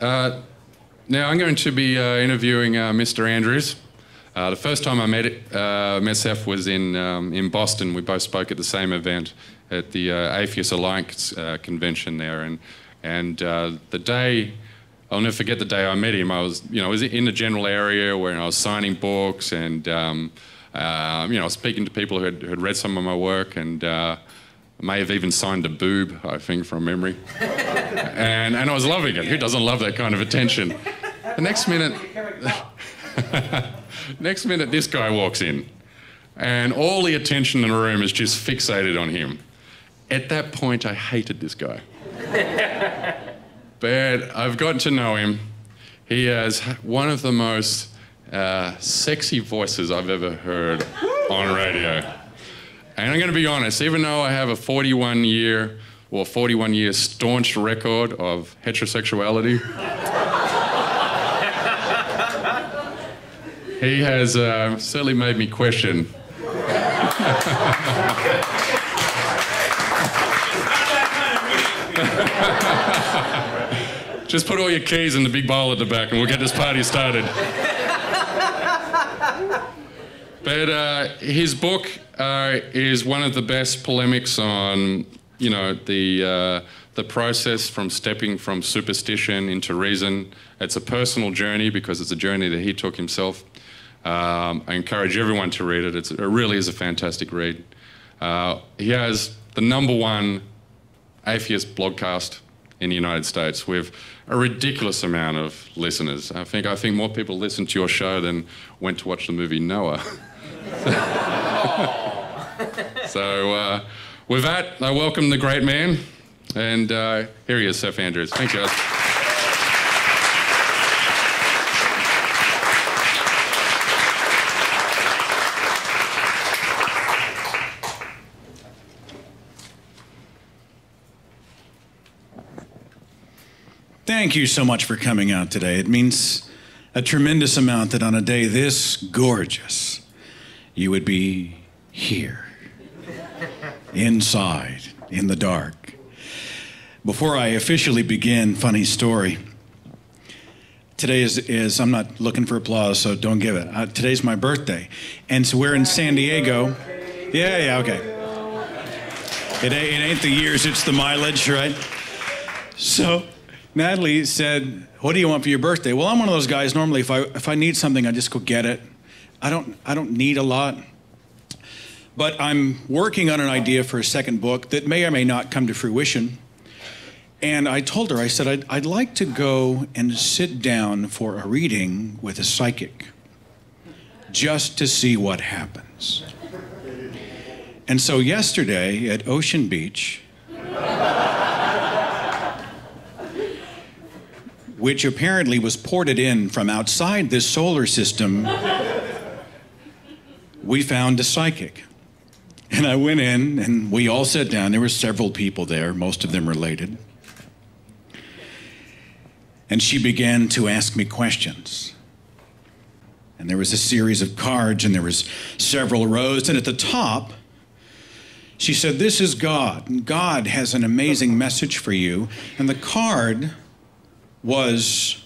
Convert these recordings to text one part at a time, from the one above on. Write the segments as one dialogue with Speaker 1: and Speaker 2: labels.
Speaker 1: Uh, now I'm going to be uh, interviewing uh, Mr. Andrews. Uh, the first time I met uh, Seth was in um, in Boston. We both spoke at the same event at the uh, Atheist Alliance convention there, and and the day. I'll never forget the day I met him. I was, you know, was in the general area where I was signing books and, um, you know, speaking to people who had, who had read some of my work and may have even signed a boob, I think, from memory. and, and I was loving it. Who doesn't love that kind of attention? The next minute, next minute, this guy walks in, and all the attention in the room is just fixated on him. At that point, I hated this guy. but I've gotten to know him. He has one of the most uh, sexy voices I've ever heard on radio. And I'm going to be honest, even though I have a 41 year or 41 year staunch record of heterosexuality, he has uh, certainly made me question. Just put all your keys in the big bowl at the back and we'll get this party started. But uh, his book uh, is one of the best polemics on, you know, the uh, the process from stepping from superstition into reason. It's a personal journey because it's a journey that he took himself. Um, I encourage everyone to read it. It's, it really is a fantastic read. Uh, he has the number one atheist blogcast in the United States with a ridiculous amount of listeners. I think I think more people listen to your show than went to watch the movie Noah. so uh, with that, I welcome the great man, and uh, here he is, Seth Andrews. Thanks, guys.
Speaker 2: Thank you so much for coming out today. It means a tremendous amount that on a day this gorgeous, you would be here, inside, in the dark. Before I officially begin, funny story. Today is, is I'm not looking for applause, so don't give it. Uh, today's my birthday. And so we're in San Diego. Yeah, yeah, okay. It it ain't the years, it's the mileage, right? So Natalie said, "What do you want for your birthday?" Well, I'm one of those guys. Normally, if I if I need something, I just go get it. I don't I don't need a lot. But I'm working on an idea for a second book that may or may not come to fruition. And I told her, I said, I'd, I'd like to go and sit down for a reading with a psychic just to see what happens. And so yesterday at Ocean Beach, which apparently was ported in from outside this solar system, we found a psychic. And I went in and we all sat down. There were several people there, most of them related. And she began to ask me questions. And there was a series of cards and there was several rows and at the top she said this is God. And God has an amazing message for you. And the card was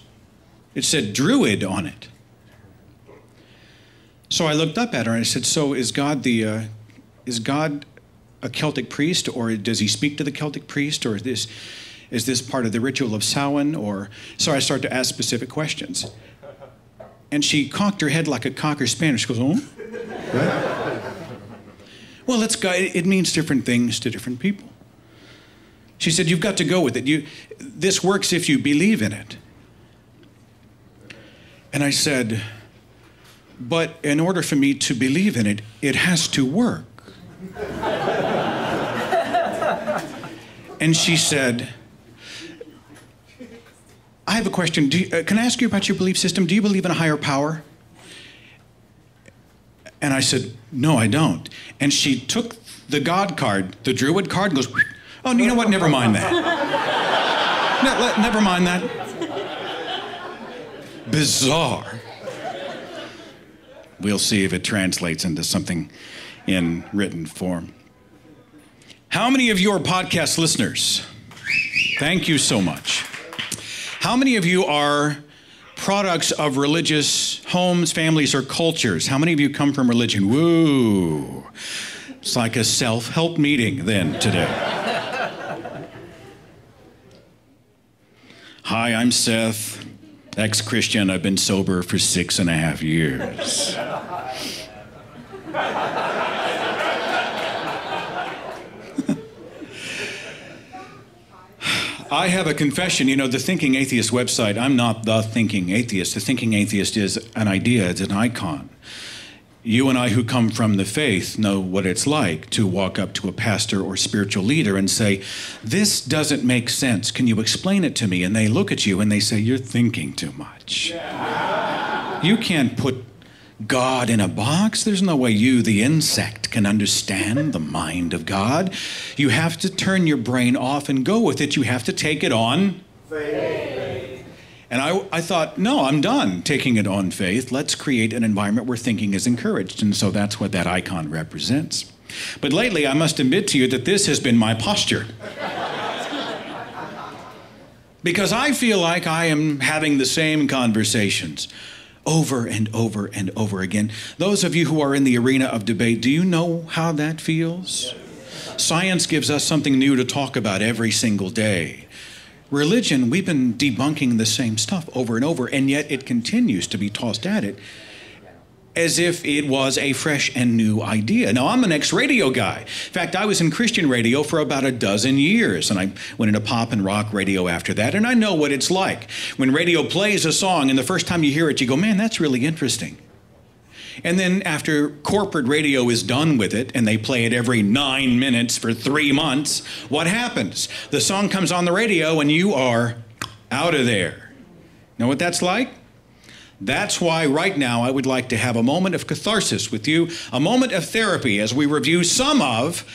Speaker 2: it said druid on it. So I looked up at her and I said, "So is God the uh, is God a Celtic priest, or does he speak to the Celtic priest, or is this is this part of the ritual of Samhain?" Or so I started to ask specific questions, and she cocked her head like a cocker spaniel. She goes, "Oh, right? well, it's it means different things to different people." She said, "You've got to go with it. You, this works if you believe in it." And I said, but in order for me to believe in it, it has to work. and she said, I have a question. You, uh, can I ask you about your belief system? Do you believe in a higher power? And I said, No, I don't. And she took the God card, the Druid card, and goes, Oh, you know what? Never mind that. never mind that. Bizarre. We'll see if it translates into something in written form. How many of you are podcast listeners? Thank you so much. How many of you are products of religious homes, families, or cultures? How many of you come from religion? Woo! It's like a self help meeting then today. Hi, I'm Seth, ex Christian. I've been sober for six and a half years. I have a confession. You know, the Thinking Atheist website, I'm not the Thinking Atheist. The Thinking Atheist is an idea, it's an icon. You and I, who come from the faith, know what it's like to walk up to a pastor or spiritual leader and say, This doesn't make sense. Can you explain it to me? And they look at you and they say, You're thinking too much. You can't put God in a box. There's no way you, the insect, can understand the mind of God. You have to turn your brain off and go with it. You have to take it on faith. And I, I thought, no, I'm done taking it on faith. Let's create an environment where thinking is encouraged. And so that's what that icon represents. But lately, I must admit to you that this has been my posture. because I feel like I am having the same conversations over and over and over again. Those of you who are in the arena of debate, do you know how that feels? Science gives us something new to talk about every single day. Religion, we've been debunking the same stuff over and over, and yet it continues to be tossed at it as if it was a fresh and new idea. Now, I'm an ex radio guy. In fact, I was in Christian radio for about a dozen years, and I went into pop and rock radio after that, and I know what it's like. When radio plays a song, and the first time you hear it, you go, man, that's really interesting. And then after corporate radio is done with it and they play it every nine minutes for three months, what happens? The song comes on the radio and you are out of there. Know what that's like? That's why right now I would like to have a moment of catharsis with you, a moment of therapy as we review some of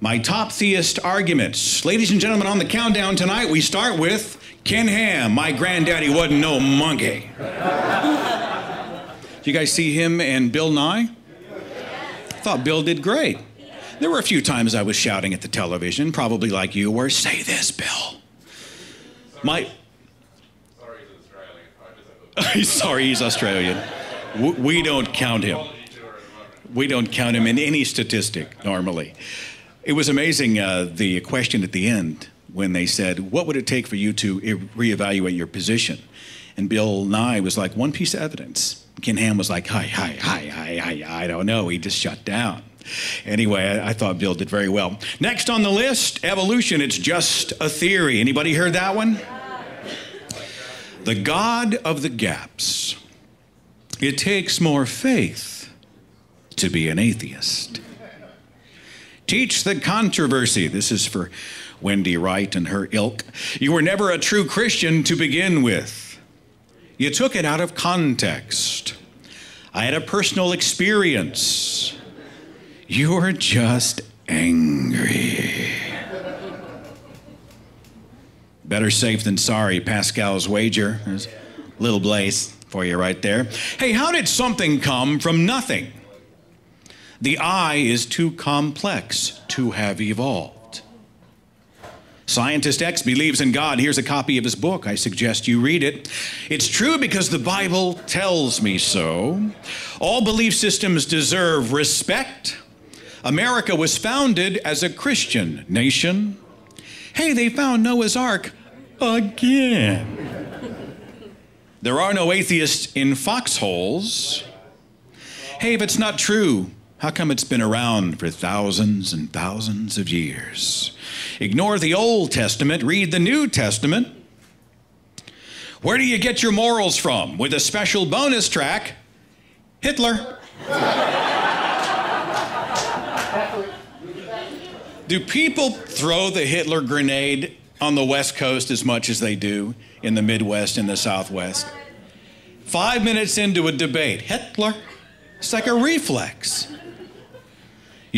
Speaker 2: my top theist arguments. Ladies and gentlemen, on the countdown tonight, we start with Ken Ham. My granddaddy wasn't no monkey. you guys see him and Bill Nye? I thought Bill did great. There were a few times I was shouting at the television, probably like you were, say this, Bill. My, He's Australian. sorry, he's Australian. We don't count him. We don't count him in any statistic normally. It was amazing uh, the question at the end when they said, What would it take for you to reevaluate your position? And Bill Nye was like, One piece of evidence. Ken Ham was like, Hi, hi, hi, hi, hi, I don't know. He just shut down. Anyway, I, I thought Bill did very well. Next on the list, evolution. It's just a theory. Anybody heard that one? the God of the gaps. It takes more faith to be an atheist. Teach the controversy. This is for Wendy Wright and her ilk. You were never a true Christian to begin with. You took it out of context. I had a personal experience. You're just angry. Better safe than sorry, Pascal's wager. There's little Blaise for you right there. Hey, how did something come from nothing? The eye is too complex to have evolved. Scientist X believes in God. Here's a copy of his book. I suggest you read it. It's true because the Bible tells me so. All belief systems deserve respect. America was founded as a Christian nation. Hey, they found Noah's Ark again. There are no atheists in foxholes. Hey, if it's not true, how come it's been around for thousands and thousands of years? Ignore the Old Testament, read the New Testament. Where do you get your morals from? With a special bonus track Hitler. do people throw the Hitler grenade on the West Coast as much as they do in the Midwest and the Southwest. Five minutes into a debate, Hitler, it's like a reflex.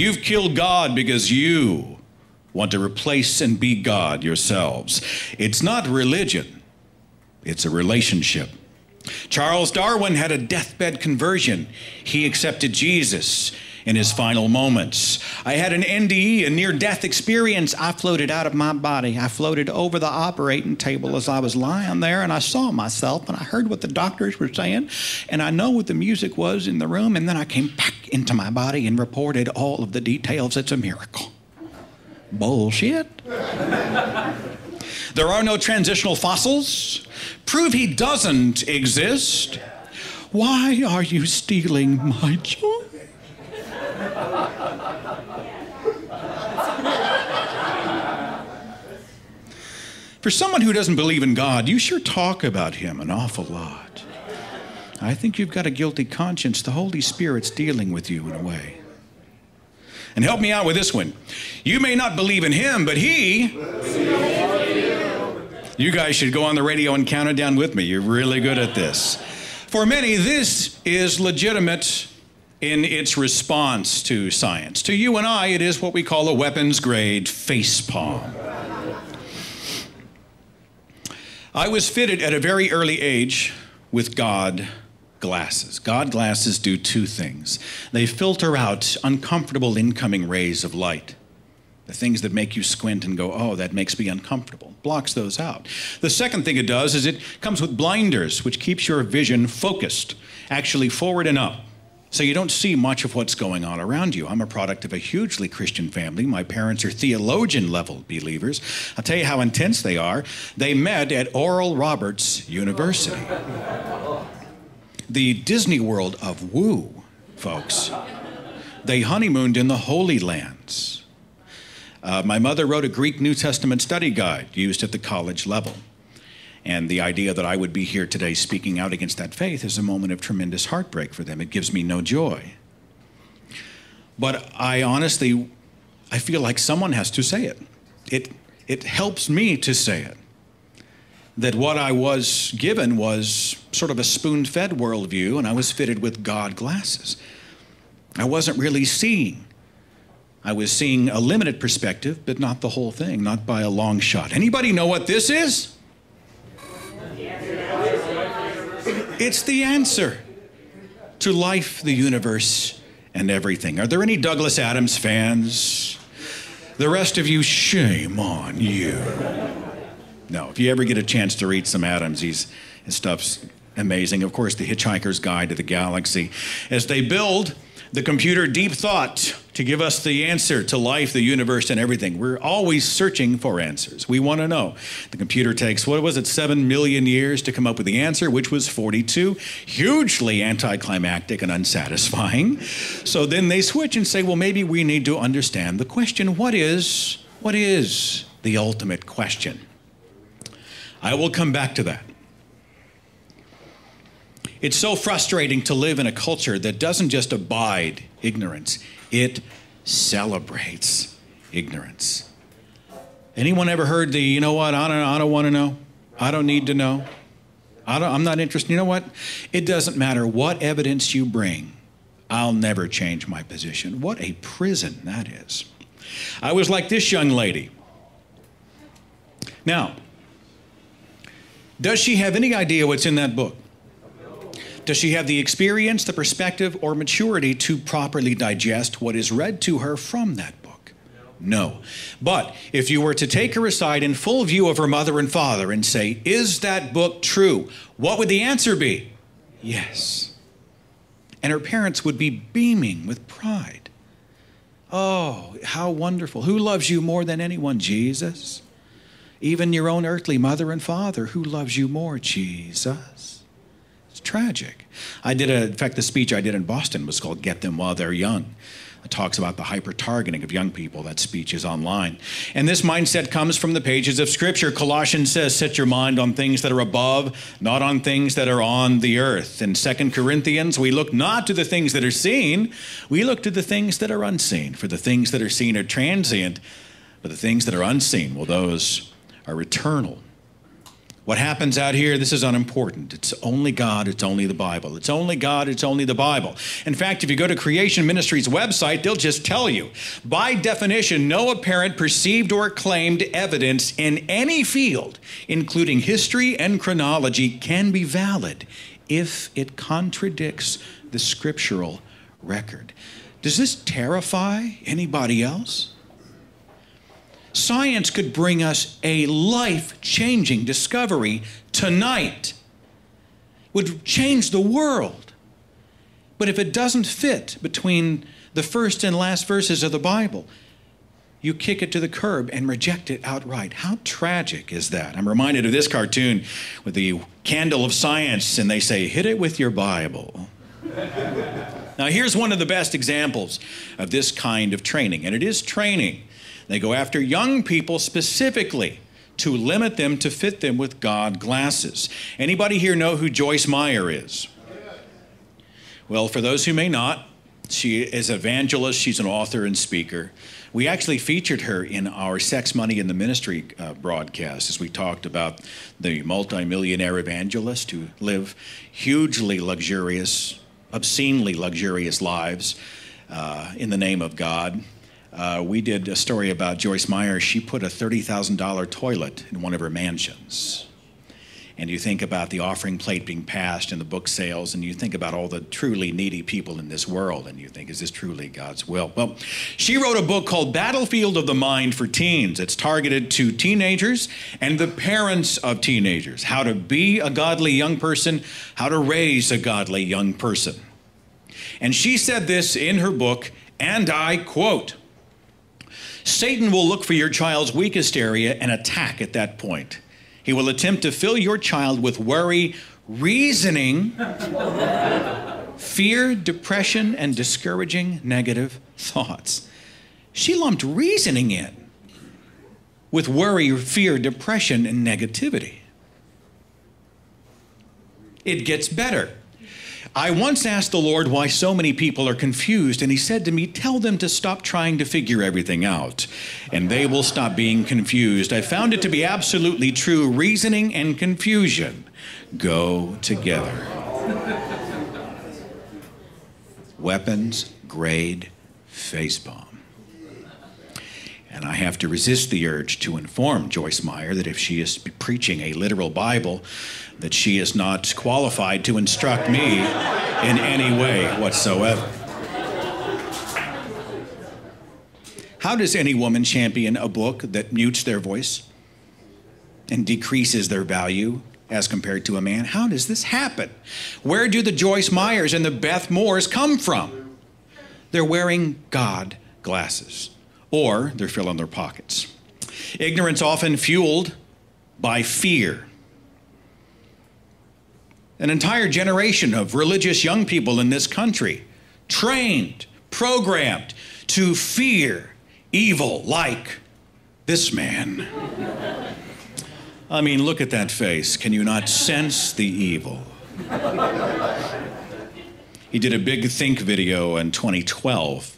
Speaker 2: You've killed God because you want to replace and be God yourselves. It's not religion, it's a relationship. Charles Darwin had a deathbed conversion. He accepted Jesus. In his final moments. I had an NDE, a near death experience. I floated out of my body. I floated over the operating table as I was lying there, and I saw myself, and I heard what the doctors were saying, and I know what the music was in the room, and then I came back into my body and reported all of the details. It's a miracle. Bullshit. there are no transitional fossils. Prove he doesn't exist. Why are you stealing my joy? For someone who doesn't believe in God, you sure talk about him an awful lot. I think you've got a guilty conscience. The Holy Spirit's dealing with you in a way. And help me out with this one. You may not believe in him, but he. You guys should go on the radio and count it down with me. You're really good at this. For many, this is legitimate in its response to science. To you and I, it is what we call a weapons grade facepalm. I was fitted at a very early age with God glasses. God glasses do two things they filter out uncomfortable incoming rays of light. The things that make you squint and go, oh, that makes me uncomfortable, blocks those out. The second thing it does is it comes with blinders, which keeps your vision focused, actually forward and up. So you don't see much of what's going on around you. I'm a product of a hugely Christian family. My parents are theologian level believers. I'll tell you how intense they are. They met at Oral Roberts University. The Disney World of woo, folks. They honeymooned in the Holy Lands. Uh, my mother wrote a Greek New Testament study guide used at the college level. And the idea that I would be here today speaking out against that faith is a moment of tremendous heartbreak for them. It gives me no joy. But I honestly, I feel like someone has to say it. It, it helps me to say it. That what I was given was sort of a spoon fed worldview, and I was fitted with God glasses. I wasn't really seeing. I was seeing a limited perspective, but not the whole thing, not by a long shot. Anybody know what this is? It's the answer to life, the universe, and everything. Are there any Douglas Adams fans? The rest of you, shame on you. No, if you ever get a chance to read some Adams, he's, his stuff's amazing. Of course, The Hitchhiker's Guide to the Galaxy. As they build the computer deep thought to give us the answer to life, the universe, and everything. We're always searching for answers. We want to know. The computer takes, what was it, seven million years to come up with the answer, which was 42. Hugely anticlimactic and unsatisfying. So then they switch and say, well, maybe we need to understand the question what is, what is the ultimate question? I will come back to that. It's so frustrating to live in a culture that doesn't just abide ignorance, it celebrates ignorance. Anyone ever heard the, you know what, I don't, I don't want to know, I don't need to know, I don't, I'm not interested. You know what? It doesn't matter what evidence you bring, I'll never change my position. What a prison that is. I was like this young lady. Now, does she have any idea what's in that book? Does she have the experience, the perspective, or maturity to properly digest what is read to her from that book? No. But if you were to take her aside in full view of her mother and father and say, Is that book true? What would the answer be? Yes. And her parents would be beaming with pride. Oh, how wonderful. Who loves you more than anyone? Jesus. Even your own earthly mother and father. Who loves you more? Jesus. It's tragic. I did a, in fact, the speech I did in Boston was called Get Them While They're Young. It talks about the hyper targeting of young people. That speech is online. And this mindset comes from the pages of Scripture. Colossians says, Set your mind on things that are above, not on things that are on the earth. In Second Corinthians, we look not to the things that are seen, we look to the things that are unseen. For the things that are seen are transient, but the things that are unseen, well, those are eternal. What happens out here, this is unimportant. It's only God, it's only the Bible. It's only God, it's only the Bible. In fact, if you go to Creation Ministries' website, they'll just tell you by definition, no apparent perceived or claimed evidence in any field, including history and chronology, can be valid if it contradicts the scriptural record. Does this terrify anybody else? Science could bring us a life changing discovery tonight, would change the world. But if it doesn't fit between the first and last verses of the Bible, you kick it to the curb and reject it outright. How tragic is that? I'm reminded of this cartoon with the candle of science, and they say, hit it with your Bible. now, here's one of the best examples of this kind of training, and it is training. They go after young people specifically to limit them to fit them with God glasses. Anybody here know who Joyce Meyer is? Well, for those who may not, she is an evangelist, she's an author and speaker. We actually featured her in our Sex, Money, and the Ministry uh, broadcast as we talked about the multimillionaire evangelist who live hugely luxurious, obscenely luxurious lives uh, in the name of God. Uh, we did a story about Joyce Meyer. She put a $30,000 toilet in one of her mansions and you think about the offering plate being passed and the book sales, and you think about all the truly needy people in this world, and you think, is this truly God's will? Well, she wrote a book called Battlefield of the Mind for Teens. It's targeted to teenagers and the parents of teenagers how to be a godly young person, how to raise a godly young person. And she said this in her book, and I quote, Satan will look for your child's weakest area and attack at that point. He will attempt to fill your child with worry, reasoning, fear, depression, and discouraging negative thoughts. She lumped reasoning in with worry, fear, depression, and negativity. It gets better. I once asked the Lord why so many people are confused, and He said to me, Tell them to stop trying to figure everything out, and they will stop being confused. I found it to be absolutely true. Reasoning and confusion go together. Weapons, grade, facepalm. And I have to resist the urge to inform Joyce Meyer that if she is preaching a literal Bible, that she is not qualified to instruct me in any way whatsoever. How does any woman champion a book that mutes their voice and decreases their value as compared to a man? How does this happen? Where do the Joyce Meyers and the Beth Moores come from? They're wearing God glasses, or they're filling their pockets. Ignorance often fueled by fear an entire generation of religious young people in this country trained, programmed to fear evil like this man. I mean, look at that face. Can you not sense the evil? He did a big think video in 2012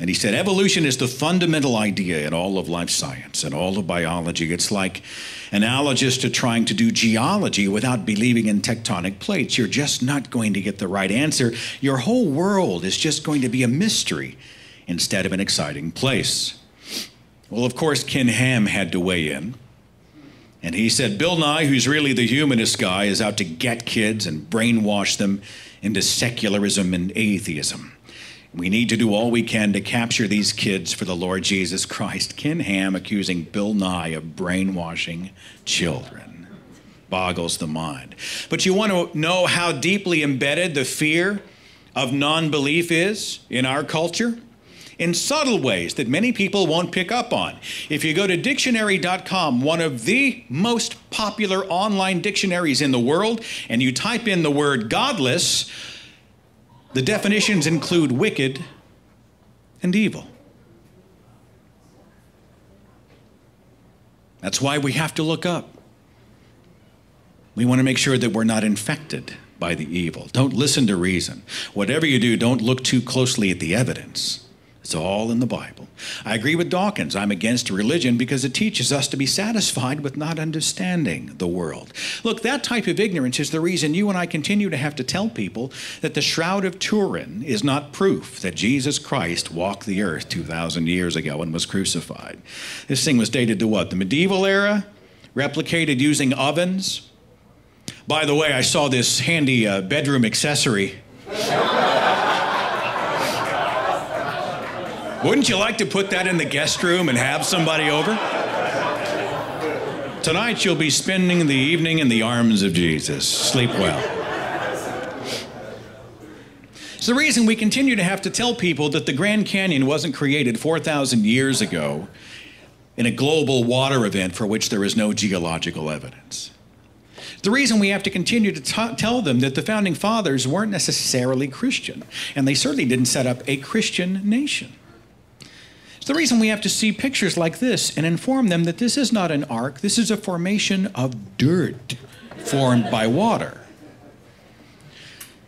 Speaker 2: and he said, evolution is the fundamental idea in all of life science and all of biology. It's like analogous to trying to do geology without believing in tectonic plates. You're just not going to get the right answer. Your whole world is just going to be a mystery instead of an exciting place. Well, of course, Ken Ham had to weigh in. And he said, Bill Nye, who's really the humanist guy, is out to get kids and brainwash them into secularism and atheism. We need to do all we can to capture these kids for the Lord Jesus Christ. Ken Ham accusing Bill Nye of brainwashing children boggles the mind. But you want to know how deeply embedded the fear of non belief is in our culture? In subtle ways that many people won't pick up on. If you go to dictionary.com, one of the most popular online dictionaries in the world, and you type in the word godless, the definitions include wicked and evil. That's why we have to look up. We want to make sure that we're not infected by the evil. Don't listen to reason. Whatever you do, don't look too closely at the evidence. It's all in the Bible. I agree with Dawkins. I'm against religion because it teaches us to be satisfied with not understanding the world. Look, that type of ignorance is the reason you and I continue to have to tell people that the Shroud of Turin is not proof that Jesus Christ walked the earth 2,000 years ago and was crucified. This thing was dated to what? The medieval era? Replicated using ovens? By the way, I saw this handy uh, bedroom accessory. Wouldn't you like to put that in the guest room and have somebody over? Tonight you'll be spending the evening in the arms of Jesus. Sleep well. It's the reason we continue to have to tell people that the Grand Canyon wasn't created 4,000 years ago in a global water event for which there is no geological evidence. The reason we have to continue to tell them that the founding fathers weren't necessarily Christian, and they certainly didn't set up a Christian nation. The reason we have to see pictures like this and inform them that this is not an ark, this is a formation of dirt formed by water.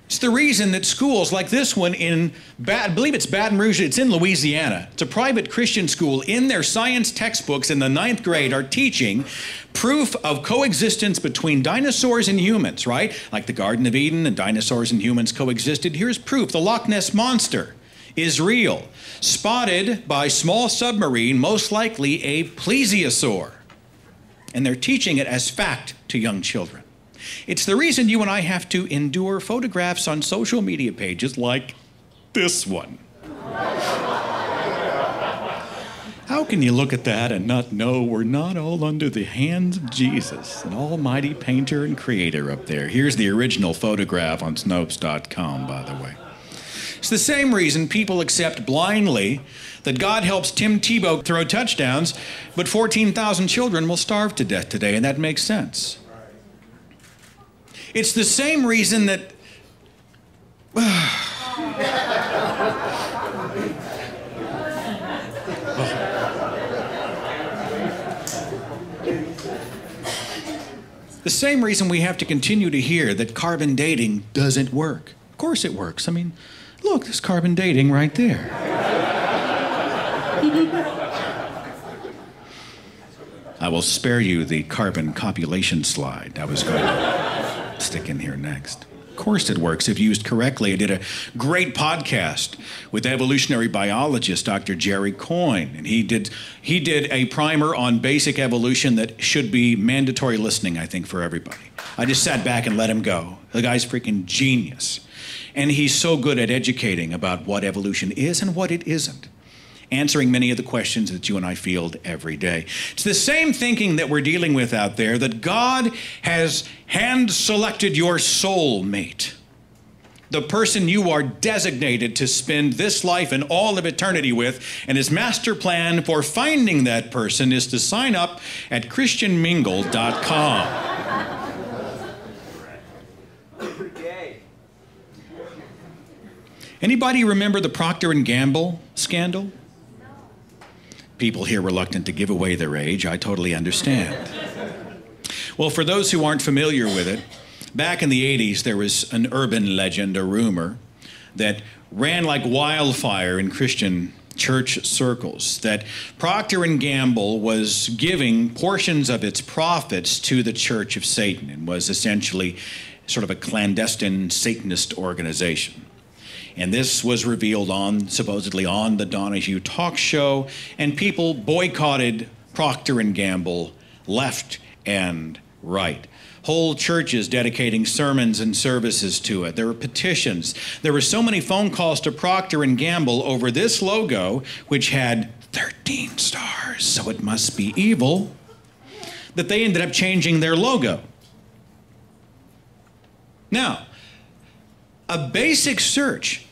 Speaker 2: It's the reason that schools like this one in, I believe it's Baton Rouge, it's in Louisiana. It's a private Christian school. In their science textbooks in the ninth grade are teaching proof of coexistence between dinosaurs and humans, right? Like the Garden of Eden and dinosaurs and humans coexisted. Here's proof the Loch Ness Monster is real, spotted by small submarine, most likely a plesiosaur. And they're teaching it as fact to young children. It's the reason you and I have to endure photographs on social media pages like this one. How can you look at that and not know we're not all under the hands of Jesus, an almighty painter and creator up there? Here's the original photograph on Snopes.com, by the way. It's the same reason people accept blindly that God helps Tim Tebow throw touchdowns, but 14,000 children will starve to death today, and that makes sense. It's the same reason that. The same reason we have to continue to hear that carbon dating doesn't work. Of course it works. I mean, Look, there's carbon dating right there. I will spare you the carbon copulation slide I was going to stick in here next. Of course, it works if used correctly. I did a great podcast with evolutionary biologist Dr. Jerry Coyne, and he did he did a primer on basic evolution that should be mandatory listening, I think, for everybody. I just sat back and let him go. The guy's freaking genius. And he's so good at educating about what evolution is and what it isn't, answering many of the questions that you and I field every day. It's the same thinking that we're dealing with out there that God has hand selected your soul mate. The person you are designated to spend this life and all of eternity with, and his master plan for finding that person is to sign up at ChristianMingle.com. Anybody remember the Procter and Gamble scandal? People here reluctant to give away their age. I totally understand. Well, for those who aren't familiar with it, back in the 80s there was an urban legend, a rumor that ran like wildfire in Christian church circles that Procter and Gamble was giving portions of its profits to the Church of Satan and was essentially sort of a clandestine Satanist organization. And this was revealed on supposedly on the Donahue talk show, and people boycotted Procter and Gamble left and right. Whole churches dedicating sermons and services to it. There were petitions. There were so many phone calls to Procter and Gamble over this logo, which had 13 stars, so it must be evil, that they ended up changing their logo. Now, a basic search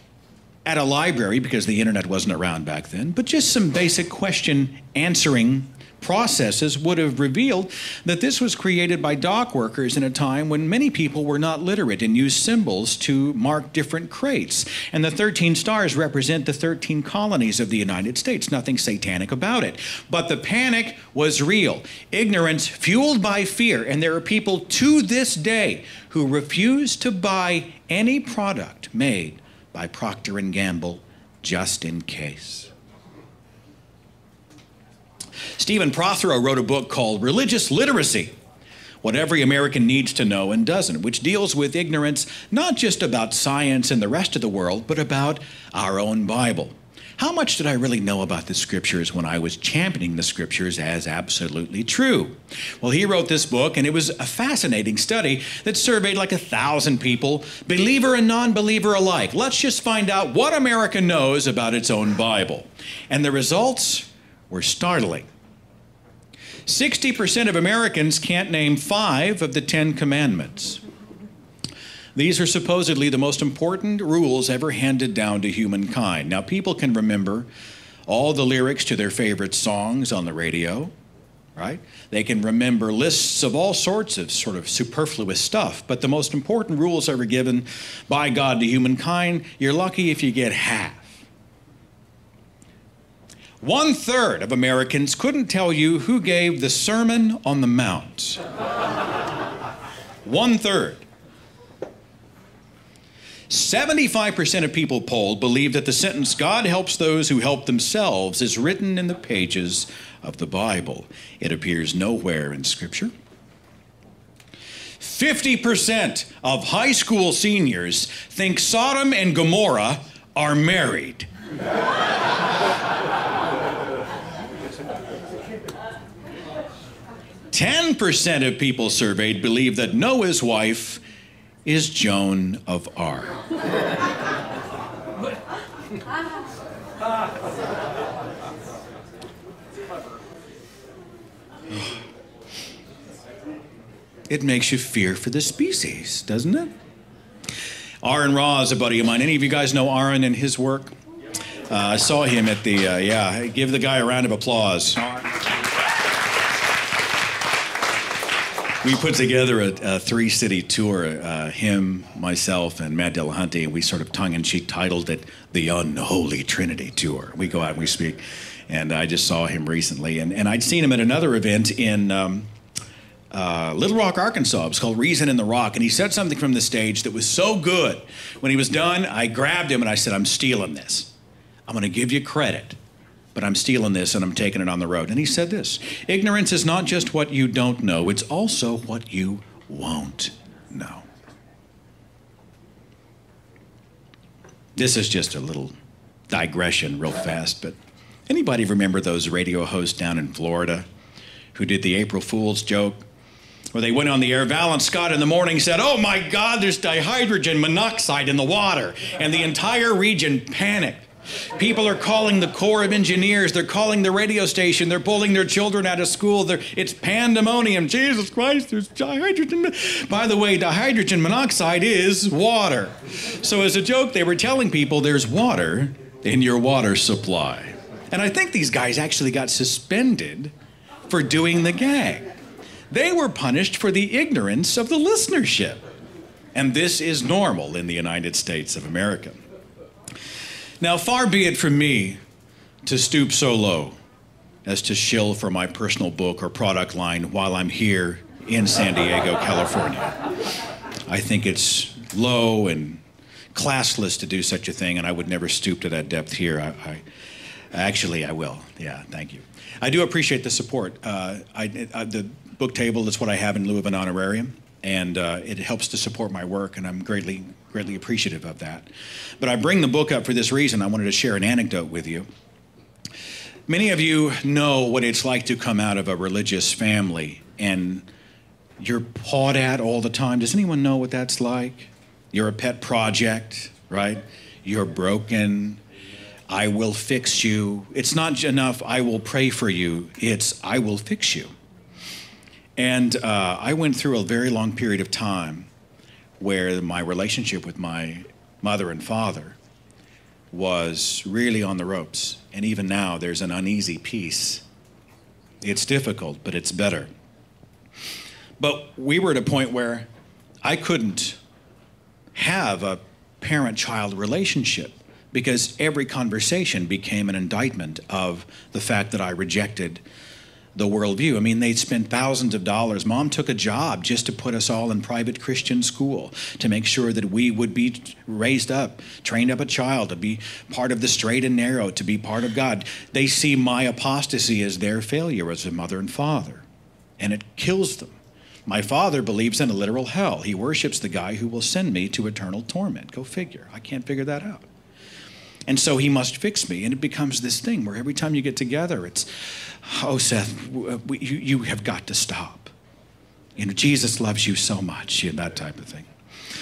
Speaker 2: at a library, because the internet wasn't around back then, but just some basic question answering processes would have revealed that this was created by dock workers in a time when many people were not literate and used symbols to mark different crates. And the 13 stars represent the 13 colonies of the United States. Nothing satanic about it. But the panic was real. Ignorance fueled by fear. And there are people to this day who refuse to buy any product made by Procter and Gamble just in case. Stephen Prothero wrote a book called Religious Literacy What Every American Needs to Know and Doesn't, which deals with ignorance not just about science and the rest of the world, but about our own Bible. How much did I really know about the scriptures when I was championing the scriptures as absolutely true? Well, he wrote this book, and it was a fascinating study that surveyed like a thousand people, believer and non believer alike. Let's just find out what America knows about its own Bible. And the results were startling. 60% of Americans can't name five of the Ten Commandments. These are supposedly the most important rules ever handed down to humankind. Now, people can remember all the lyrics to their favorite songs on the radio, right? They can remember lists of all sorts of sort of superfluous stuff, but the most important rules ever given by God to humankind, you're lucky if you get half. One third of Americans couldn't tell you who gave the Sermon on the Mount. One third. 75% of people polled believe that the sentence, God helps those who help themselves, is written in the pages of the Bible. It appears nowhere in Scripture. 50% of high school seniors think Sodom and Gomorrah are married. Ten percent of people surveyed believe that Noah's wife is Joan of Arc. It makes you fear for the species, doesn't it? Aaron Ra is a buddy of mine. Any of you guys know Aaron and his work? Uh, I saw him at the, uh, yeah, give the guy a round of applause. We put together a, a three city tour uh, him myself and matt dillahunty and we sort of tongue-in-cheek titled it the unholy trinity tour we go out and we speak and i just saw him recently and, and i'd seen him at another event in um, uh, Little Rock, Arkansas. It was called Reason in the Rock. And he said something from the stage that was so good. When he was done, I grabbed him and I said, I'm stealing this. I'm going to give you credit but I'm stealing this and I'm taking it on the road. And he said this Ignorance is not just what you don't know, it's also what you won't know. This is just a little digression, real fast, but anybody remember those radio hosts down in Florida who did the April Fool's joke? Where they went on the air, Val and Scott in the morning said, Oh my God, there's dihydrogen monoxide in the water. And the entire region panicked. People are calling the Corps of Engineers. They're calling the radio station. They're pulling their children out of school. They're, it's pandemonium. Jesus Christ, there's dihydrogen. By the way, dihydrogen monoxide is water. So, as a joke, they were telling people there's water in your water supply. And I think these guys actually got suspended for doing the gag. They were punished for the ignorance of the listenership. And this is normal in the United States of America. Now, far be it from me to stoop so low as to shill for my personal book or product line while I'm here in San Diego, California. I think it's low and classless to do such a thing, and I would never stoop to that depth here. I, I actually, I will. Yeah, thank you. I do appreciate the support. Uh, I, I, the book table is what I have in lieu of an honorarium and uh, it helps to support my work, and I'm greatly, greatly appreciative of that. But I bring the book up for this reason. I wanted to share an anecdote with you. Many of you know what it's like to come out of a religious family and you're pawed at all the time. Does anyone know what that's like? You're a pet project, right? You're broken. I will fix you. It's not enough, I will pray for you. It's, I will fix you. And uh, I went through a very long period of time where my relationship with my mother and father was really on the ropes. And even now, there's an uneasy peace. It's difficult, but it's better. But we were at a point where I couldn't have a parent child relationship because every conversation became an indictment of the fact that I rejected the worldview. I mean, they'd spent thousands of dollars. Mom took a job just to put us all in private Christian school to make sure that we would be raised up, trained up a child to be part of the straight and narrow, to be part of God. They see my apostasy as their failure as a mother and father, and it kills them. My father believes in a literal hell. He worships the guy who will send me to eternal torment. Go figure. I can't figure that out. And so he must fix me. And it becomes this thing where every time you get together, it's, oh, Seth, we, you, you have got to stop. You know, Jesus loves you so much, you know, that type of thing.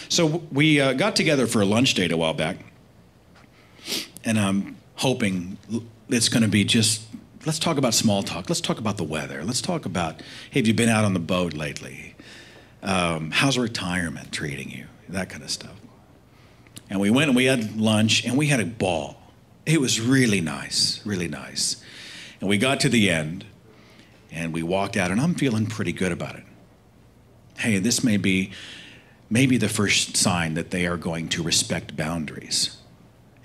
Speaker 2: So we uh, got together for a lunch date a while back. And I'm hoping it's going to be just let's talk about small talk. Let's talk about the weather. Let's talk about hey, have you been out on the boat lately? Um, how's retirement treating you? That kind of stuff. And we went and we had lunch and we had a ball. It was really nice, really nice. And we got to the end and we walked out and I'm feeling pretty good about it. Hey, this may be maybe the first sign that they are going to respect boundaries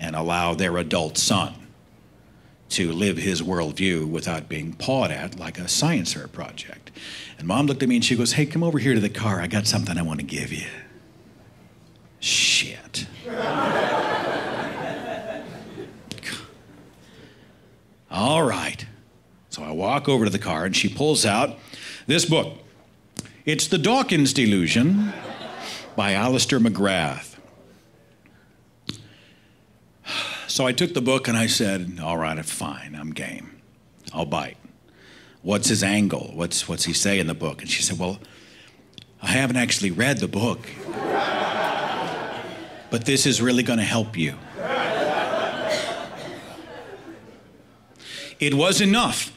Speaker 2: and allow their adult son to live his worldview without being pawed at like a science fair project. And mom looked at me and she goes, Hey, come over here to the car. I got something I want to give you. Shit. All right. So I walk over to the car and she pulls out this book. It's The Dawkins Delusion by Alister McGrath. So I took the book and I said, All right, fine, I'm game. I'll bite. What's his angle? What's, what's he say in the book? And she said, Well, I haven't actually read the book, but this is really going to help you. It was enough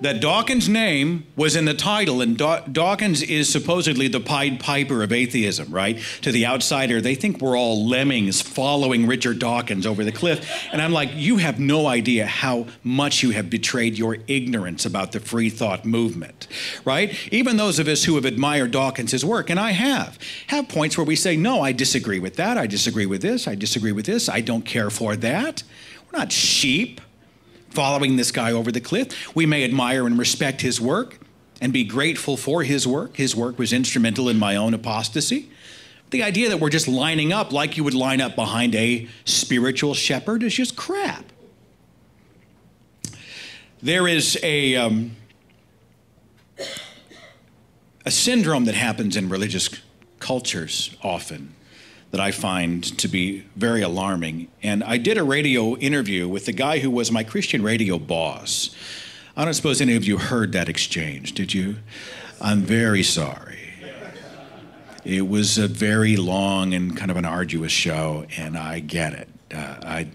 Speaker 2: that Dawkins' name was in the title, and Daw- Dawkins is supposedly the Pied Piper of atheism, right? To the outsider, they think we're all lemmings following Richard Dawkins over the cliff. And I'm like, you have no idea how much you have betrayed your ignorance about the free thought movement, right? Even those of us who have admired Dawkins' work, and I have, have points where we say, no, I disagree with that, I disagree with this, I disagree with this, I don't care for that. We're not sheep following this guy over the cliff. We may admire and respect his work and be grateful for his work. His work was instrumental in my own apostasy. The idea that we're just lining up like you would line up behind a spiritual shepherd is just crap. There is a, um, a syndrome that happens in religious cultures often that I find to be very alarming. And I did a radio interview with the guy who was my Christian radio boss. I don't suppose any of you heard that exchange, did you? I'm very sorry. It was a very long and kind of an arduous show, and I get it. Uh, I,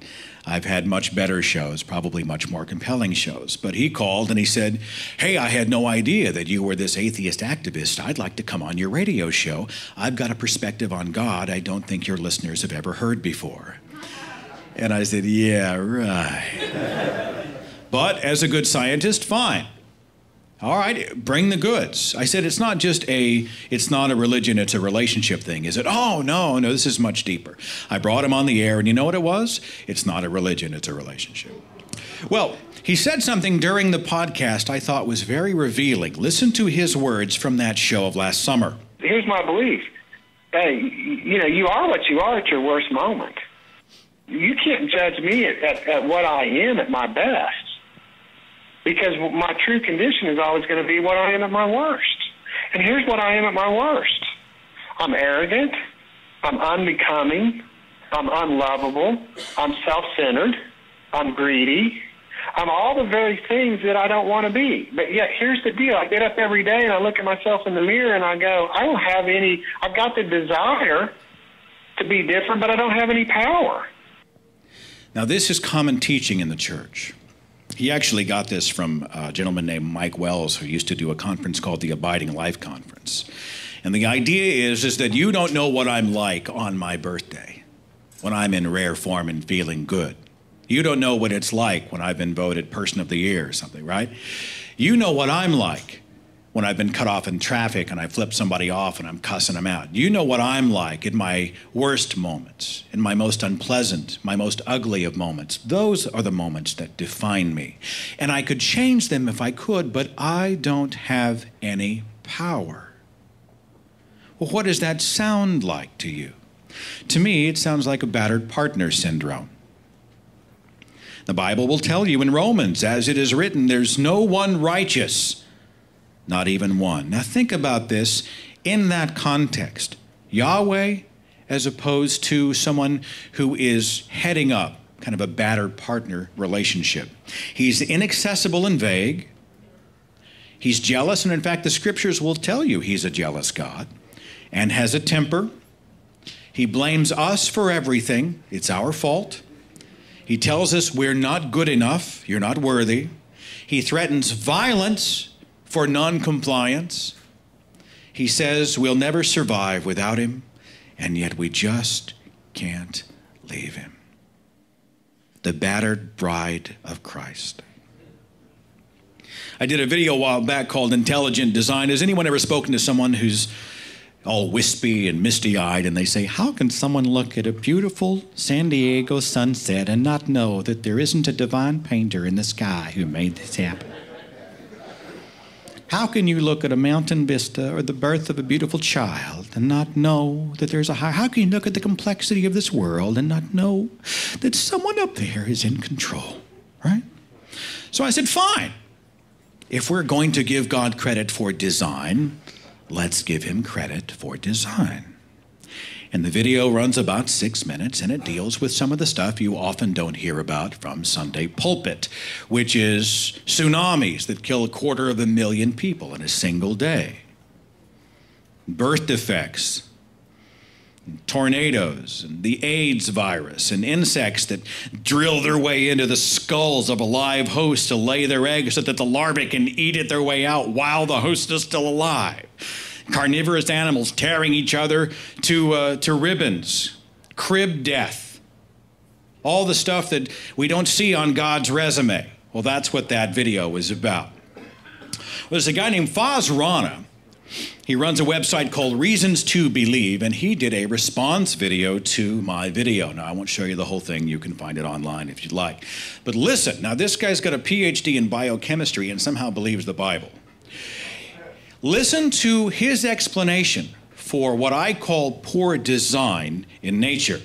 Speaker 2: I've had much better shows, probably much more compelling shows. But he called and he said, Hey, I had no idea that you were this atheist activist. I'd like to come on your radio show. I've got a perspective on God I don't think your listeners have ever heard before. And I said, Yeah, right. but as a good scientist, fine. All right, bring the goods. I said it's not just a it's not a religion, it's a relationship thing. Is it? Oh, no, no, this is much deeper. I brought him on the air and you know what it was? It's not a religion, it's a relationship. Well, he said something during the podcast I thought was very revealing. Listen to his words from that show of last summer.
Speaker 3: Here's my belief. Hey, you know, you are what you are at your worst moment. You can't judge me at, at, at what I am at my best because my true condition is always going to be what I am at my worst. And here's what I am at my worst I'm arrogant, I'm unbecoming, I'm unlovable, I'm self centered, I'm greedy. I'm all the very things that I don't want to be. But yet, here's the deal I get up every day and I look at myself in the mirror and I go, I don't have any, I've got the desire to be different, but I don't have any power.
Speaker 2: Now, this is common teaching in the church. He actually got this from a gentleman named Mike Wells, who used to do a conference called the Abiding Life Conference. And the idea is, is that you don't know what I'm like on my birthday, when I'm in rare form and feeling good. You don't know what it's like when I've been voted Person of the Year or something, right? You know what I'm like when I've been cut off in traffic and I flip somebody off and I'm cussing them out. You know what I'm like in my worst moments, in my most unpleasant, my most ugly of moments. Those are the moments that define me. And I could change them if I could, but I don't have any power. Well, what does that sound like to you? To me, it sounds like a battered partner syndrome. The Bible will tell you in Romans, as it is written, there's no one righteous not even one. Now think about this in that context. Yahweh as opposed to someone who is heading up kind of a battered partner relationship. He's inaccessible and vague. He's jealous, and in fact, the scriptures will tell you he's a jealous God and has a temper. He blames us for everything, it's our fault. He tells us we're not good enough, you're not worthy. He threatens violence for non-compliance. He says we'll never survive without him, and yet we just can't leave him. The battered bride of Christ. I did a video a while back called Intelligent Design. Has anyone ever spoken to someone who's all wispy and misty eyed and they say, How can someone look at a beautiful San Diego sunset and not know that there isn't a divine painter in the sky who made this happen? How can you look at a mountain vista or the birth of a beautiful child and not know that there's a high? How can you look at the complexity of this world and not know that someone up there is in control, right? So I said, fine. If we're going to give God credit for design, let's give him credit for design. And the video runs about six minutes and it deals with some of the stuff you often don't hear about from Sunday pulpit, which is tsunamis that kill a quarter of a million people in a single day, birth defects, tornadoes, and the AIDS virus, and insects that drill their way into the skulls of a live host to lay their eggs so that the larvae can eat it their way out while the host is still alive carnivorous animals tearing each other to, uh, to ribbons, crib death, all the stuff that we don't see on God's resume. Well, that's what that video is about. Well, there's a guy named Fuz Rana. He runs a website called Reasons to Believe, and he did a response video to my video. Now, I won't show you the whole thing. You can find it online if you'd like. But listen, now this guy's got a PhD in biochemistry and somehow believes the Bible. Listen to his explanation for what I call poor design in nature.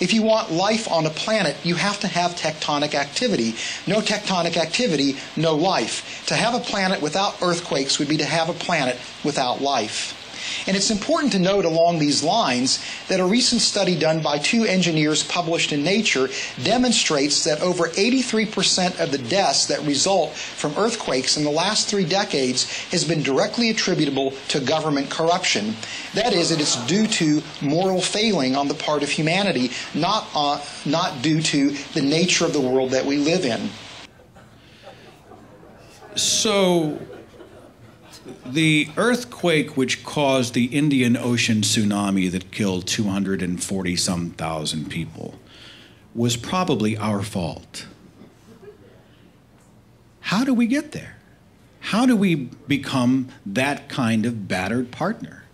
Speaker 4: If you want life on a planet, you have to have tectonic activity. No tectonic activity, no life. To have a planet without earthquakes would be to have a planet without life. And it's important to note along these lines that a recent study done by two engineers published in Nature demonstrates that over 83% of the deaths that result from earthquakes in the last three decades has been directly attributable to government corruption. That is, it is due to moral failing on the part of humanity, not, uh, not due to the nature of the world that we live in.
Speaker 2: So, the earthquake which caused the Indian Ocean tsunami that killed 240 some thousand people was probably our fault. How do we get there? How do we become that kind of battered partner?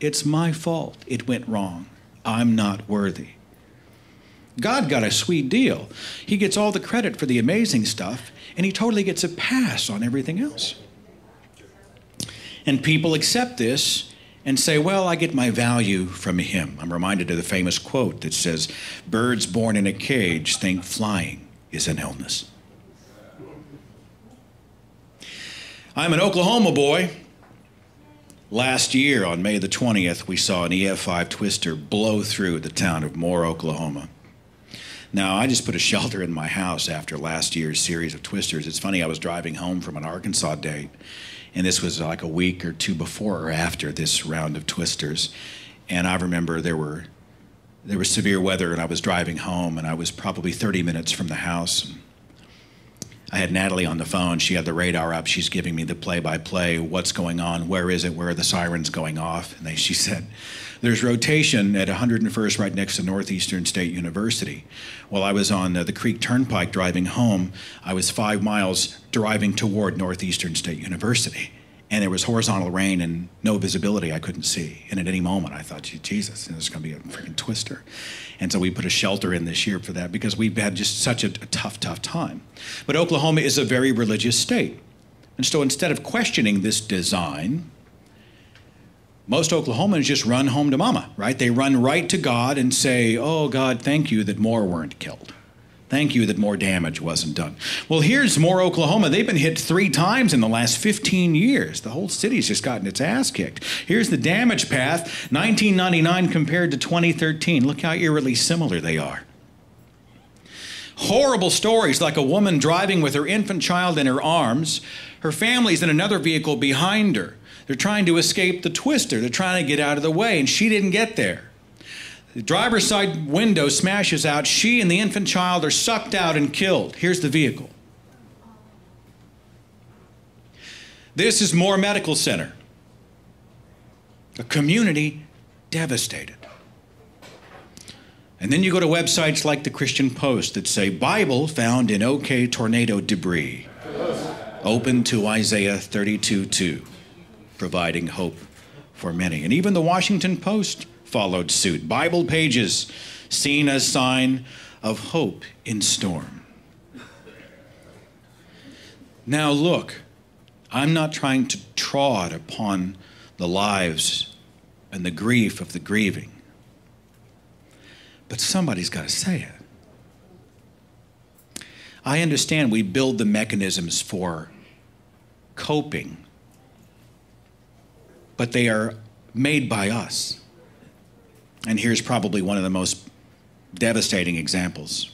Speaker 2: It's my fault. It went wrong. I'm not worthy. God got a sweet deal. He gets all the credit for the amazing stuff, and he totally gets a pass on everything else. And people accept this and say, well, I get my value from him. I'm reminded of the famous quote that says, Birds born in a cage think flying is an illness. I'm an Oklahoma boy. Last year, on May the 20th, we saw an EF5 twister blow through the town of Moore, Oklahoma. Now, I just put a shelter in my house after last year's series of twisters. It's funny, I was driving home from an Arkansas date, and this was like a week or two before or after this round of twisters. And I remember there were there was severe weather, and I was driving home, and I was probably 30 minutes from the house. I had Natalie on the phone. She had the radar up. She's giving me the play-by-play. What's going on? Where is it? Where are the sirens going off? And they, she said, "There's rotation at 101st, right next to Northeastern State University." While I was on uh, the Creek Turnpike driving home, I was five miles driving toward Northeastern State University and there was horizontal rain and no visibility I couldn't see. And at any moment, I thought, Jesus, there's going to be a freaking twister. And so we put a shelter in this year for that because we've had just such a, a tough, tough time. But Oklahoma is a very religious state. And so instead of questioning this design, most Oklahomans just run home to mama, right? They run right to God and say, Oh, God, thank you that more weren't killed. Thank you that Moore damage wasn't done. Well, here's more Oklahoma. They've been hit three times in the last 15 years. The whole city's just gotten its ass kicked. Here's the damage path 1999 compared to 2013. Look how eerily similar they are. Horrible stories like a woman driving with her infant child in her arms, her family's in another vehicle behind her. They're trying to escape the twister, they're trying to get out of the way, and she didn't get there. The driver's side window smashes out. She and the infant child are sucked out and killed. Here's the vehicle. This is Moore Medical Center. A community devastated. And then you go to websites like the Christian Post that say Bible found in OK tornado debris. Open to Isaiah 32 2, providing hope for many. And even the Washington Post followed suit. Bible pages seen as sign of hope in storm. Now look, I'm not trying to trod upon the lives and the grief of the grieving. But somebody's got to say it. I understand we build the mechanisms for coping, but they are made by us. And here's probably one of the most devastating examples.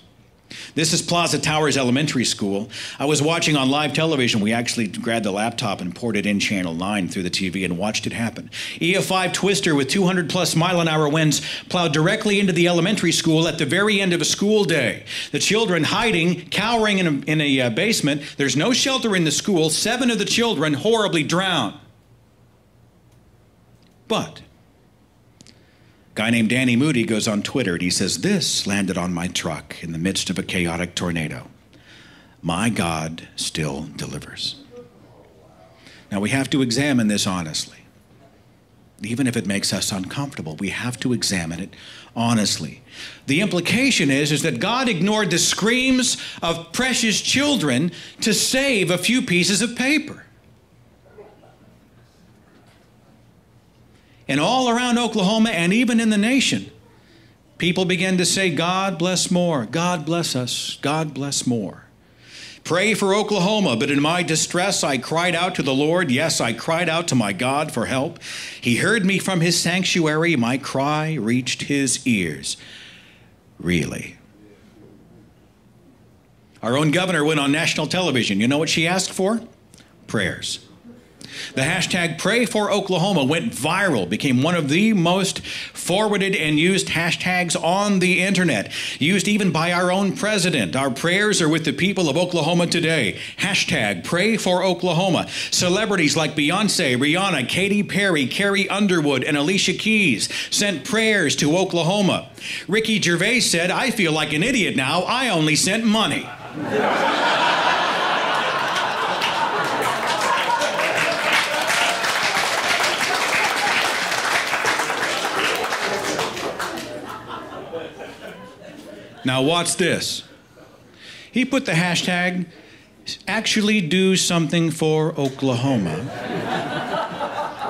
Speaker 2: This is Plaza Towers Elementary School. I was watching on live television. We actually grabbed the laptop and poured it in channel 9 through the TV and watched it happen. EF5 Twister with 200 plus mile an hour winds plowed directly into the elementary school at the very end of a school day. The children hiding, cowering in a, in a uh, basement. There's no shelter in the school. Seven of the children horribly drowned. But guy named Danny Moody goes on Twitter and he says, This landed on my truck in the midst of a chaotic tornado. My God still delivers. Now we have to examine this honestly. Even if it makes us uncomfortable, we have to examine it honestly. The implication is, is that God ignored the screams of precious children to save a few pieces of paper. And all around Oklahoma and even in the nation, people began to say, God bless Moore, God bless us, God bless Moore. Pray for Oklahoma, but in my distress I cried out to the Lord. Yes, I cried out to my God for help. He heard me from his sanctuary. My cry reached his ears. Really? Our own governor went on national television. You know what she asked for? Prayers. The hashtag Pray for Oklahoma went viral, became one of the most forwarded and used hashtags on the internet, used even by our own president. Our prayers are with the people of Oklahoma today. Hashtag Pray for Oklahoma. Celebrities like Beyonce, Rihanna, Katy Perry, Carrie Underwood, and Alicia Keys sent prayers to Oklahoma. Ricky Gervais said, I feel like an idiot now. I only sent money. Now, watch this. He put the hashtag actually do something for Oklahoma.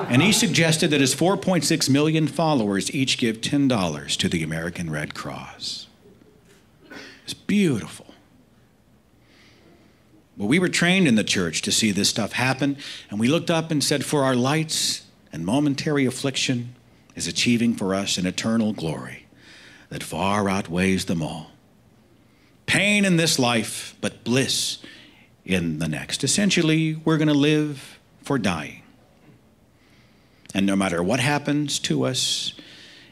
Speaker 2: and he suggested that his 4.6 million followers each give $10 to the American Red Cross. It's beautiful. Well, we were trained in the church to see this stuff happen, and we looked up and said, For our lights and momentary affliction is achieving for us an eternal glory that far outweighs them all. Pain in this life, but bliss in the next. Essentially, we're going to live for dying. And no matter what happens to us,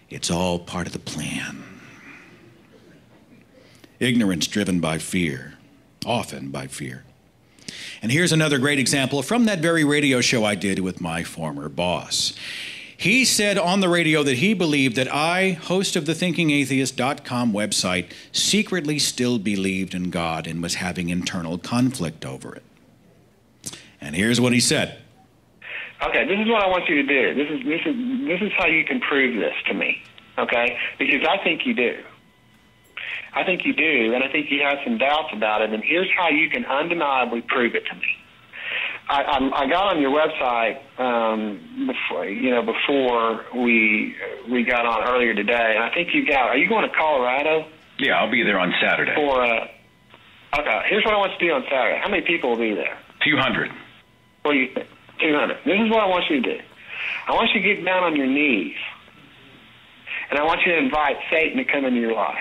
Speaker 2: it's all part of the plan. Ignorance driven by fear, often by fear. And here's another great example from that very radio show I did with my former boss. He said on the radio that he believed that I, host of the thinkingatheist.com website, secretly still believed in God and was having internal conflict over it. And here's what he said.
Speaker 3: Okay, this is what I want you to do. This is this is this is how you can prove this to me. Okay? Because I think you do. I think you do, and I think you have some doubts about it, and here's how you can undeniably prove it to me. I, I, I got on your website um, before you know before we we got on earlier today, and I think you got. Are you going to Colorado?
Speaker 5: Yeah, I'll be there on Saturday.
Speaker 3: For uh, okay, here's what I want you to do on Saturday. How many people will be there?
Speaker 5: Two hundred.
Speaker 3: What do you think? Two hundred. This is what I want you to do. I want you to get down on your knees, and I want you to invite Satan to come into your life.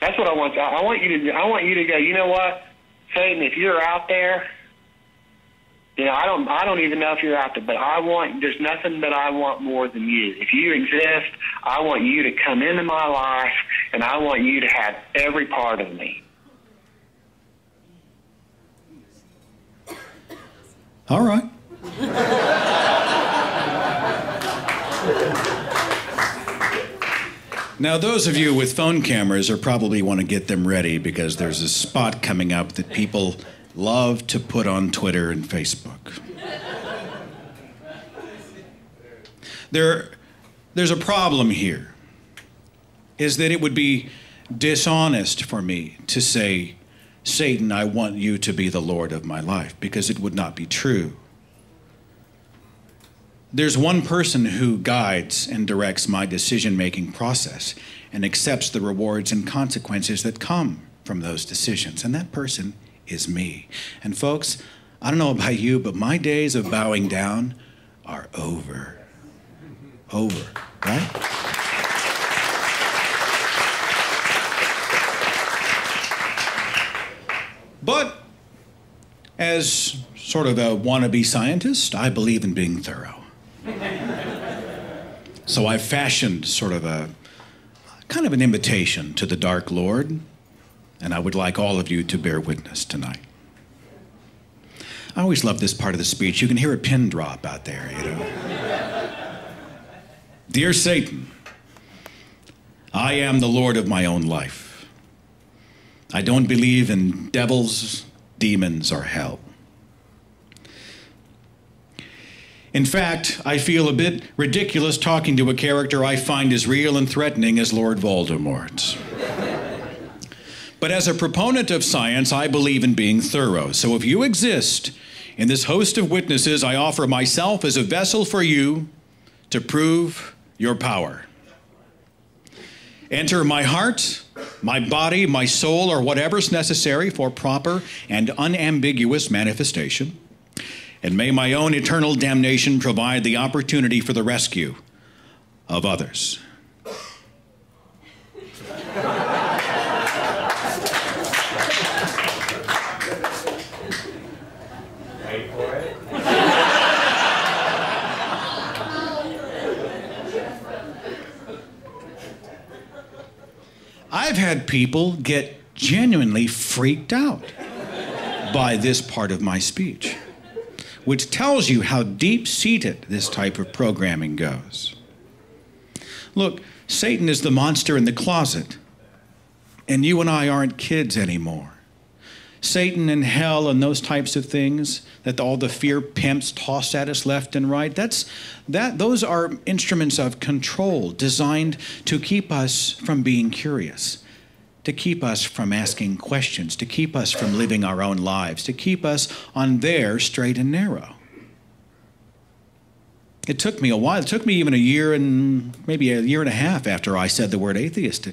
Speaker 3: That's what I want. I want you to. do. I want you to go. You know what, Satan? If you're out there, you know I don't. I don't even know if you're out there, but I want. There's nothing that I want more than you. If you exist, I want you to come into my life, and I want you to have every part of me.
Speaker 2: All right. Now, those of you with phone cameras are probably want to get them ready because there's a spot coming up that people love to put on Twitter and Facebook. There, there's a problem here. Is that it would be dishonest for me to say, Satan, I want you to be the Lord of my life, because it would not be true. There's one person who guides and directs my decision making process and accepts the rewards and consequences that come from those decisions, and that person is me. And folks, I don't know about you, but my days of bowing down are over. Over, right? But as sort of a wannabe scientist, I believe in being thorough. so I fashioned sort of a kind of an invitation to the Dark Lord, and I would like all of you to bear witness tonight. I always love this part of the speech. You can hear a pin drop out there, you know. Dear Satan, I am the Lord of my own life. I don't believe in devils, demons, or hell. In fact, I feel a bit ridiculous talking to a character I find as real and threatening as Lord Voldemort. but as a proponent of science, I believe in being thorough. So if you exist in this host of witnesses, I offer myself as a vessel for you to prove your power. Enter my heart, my body, my soul, or whatever's necessary for proper and unambiguous manifestation. And may my own eternal damnation provide the opportunity for the rescue of others. I've had people get genuinely freaked out by this part of my speech, which tells you how deep seated this type of programming goes. Look, Satan is the monster in the closet, and you and I aren't kids anymore. Satan and hell and those types of things that all the fear pimps toss at us left and right that's that those are instruments of control designed to keep us from being curious to keep us from asking questions to keep us from living our own lives to keep us on their straight and narrow it took me a while it took me even a year and maybe a year and a half after i said the word atheist to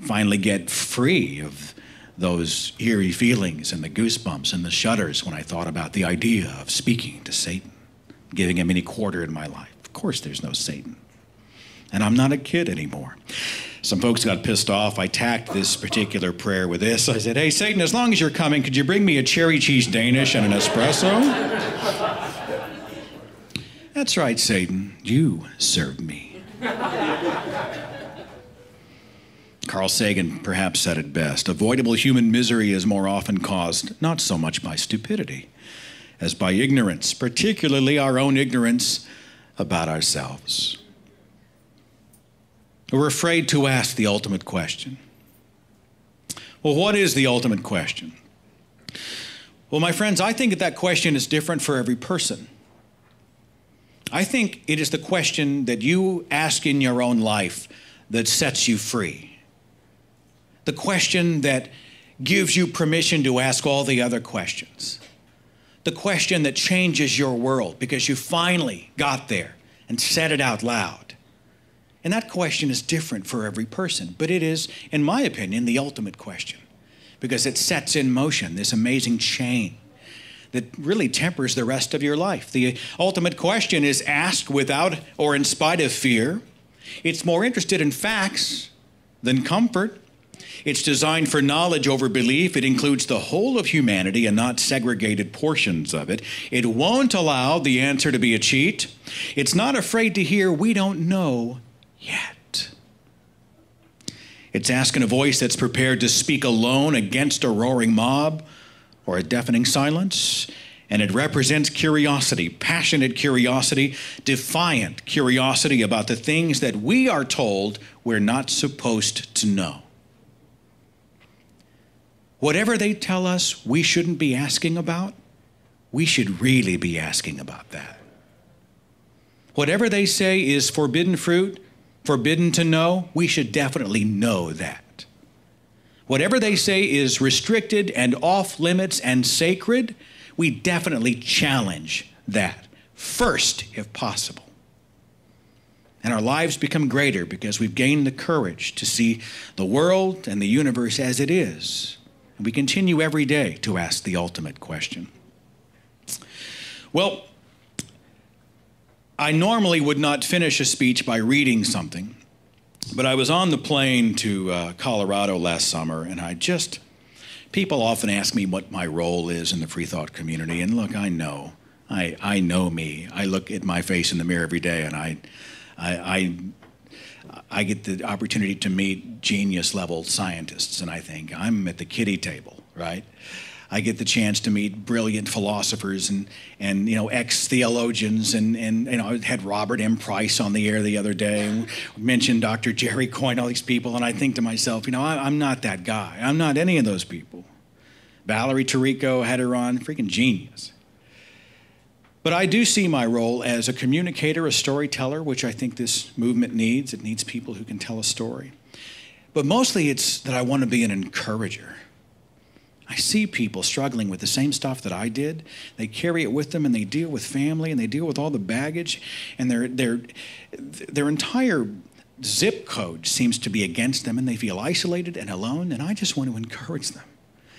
Speaker 2: finally get free of those eerie feelings and the goosebumps and the shudders when I thought about the idea of speaking to Satan, giving him any quarter in my life. Of course, there's no Satan. And I'm not a kid anymore. Some folks got pissed off. I tacked this particular prayer with this. I said, Hey, Satan, as long as you're coming, could you bring me a cherry cheese Danish and an espresso? That's right, Satan. You serve me. Carl Sagan perhaps said it best avoidable human misery is more often caused not so much by stupidity as by ignorance, particularly our own ignorance about ourselves. We're afraid to ask the ultimate question. Well, what is the ultimate question? Well, my friends, I think that that question is different for every person. I think it is the question that you ask in your own life that sets you free the question that gives you permission to ask all the other questions. The question that changes your world because you finally got there and said it out loud. And that question is different for every person, but it is, in my opinion, the ultimate question because it sets in motion this amazing chain that really tempers the rest of your life. The ultimate question is asked without or in spite of fear. It's more interested in facts than comfort. It's designed for knowledge over belief. It includes the whole of humanity and not segregated portions of it. It won't allow the answer to be a cheat. It's not afraid to hear, we don't know yet. It's asking a voice that's prepared to speak alone against a roaring mob or a deafening silence. And it represents curiosity, passionate curiosity, defiant curiosity about the things that we are told we're not supposed to know. Whatever they tell us we shouldn't be asking about, we should really be asking about that. Whatever they say is forbidden fruit, forbidden to know, we should definitely know that. Whatever they say is restricted and off limits and sacred, we definitely challenge that first, if possible. And our lives become greater because we've gained the courage to see the world and the universe as it is. And we continue every day to ask the ultimate question. Well, I normally would not finish a speech by reading something, but I was on the plane to uh, Colorado last summer and I just People often ask me what my role is in the free thought community, and look, I know. I, I know me. I look at my face in the mirror every day, and I, I, I, I get the opportunity to meet genius level scientists, and I think I'm at the kiddie table, right? I get the chance to meet brilliant philosophers and, and you know, ex theologians. And, and you know, I had Robert M. Price on the air the other day and mentioned Dr. Jerry Coyne, all these people. And I think to myself, you know, I, I'm not that guy. I'm not any of those people. Valerie Tarico had her on, freaking genius. But I do see my role as a communicator, a storyteller, which I think this movement needs. It needs people who can tell a story. But mostly it's that I want to be an encourager. I see people struggling with the same stuff that I did. They carry it with them and they deal with family and they deal with all the baggage and their their their entire zip code seems to be against them and they feel isolated and alone and I just want to encourage them.